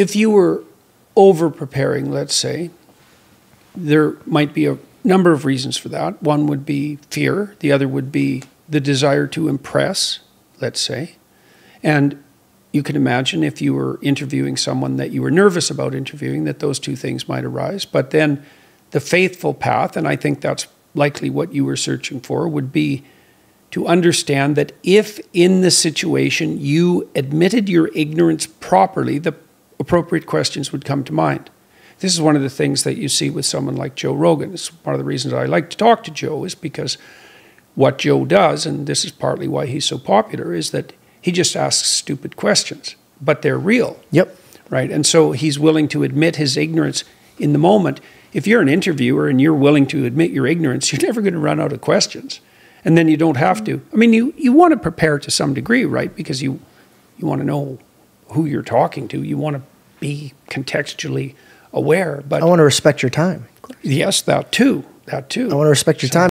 if you were over preparing, let's say, there might be a number of reasons for that. One would be fear, the other would be the desire to impress, let's say. And you can imagine if you were interviewing someone that you were nervous about interviewing, that those two things might arise. But then the faithful path, and I think that's likely what you were searching for, would be to understand that if in the situation you admitted your ignorance properly, the appropriate questions would come to mind. This is one of the things that you see with someone like Joe Rogan. It's one of the reasons I like to talk to Joe is because what Joe does, and this is partly why he's so popular, is that he just asks stupid questions, but they're real. Yep. Right. And so he's willing to admit his ignorance in the moment. If you're an interviewer and you're willing to admit your ignorance, you're never going to run out of questions. And then you don't have to. I mean, you, you want to prepare to some degree, right? Because you, you want to know who you're talking to. You want to be contextually aware. But I want to respect your time. yes, that too. That too. I want to respect your time.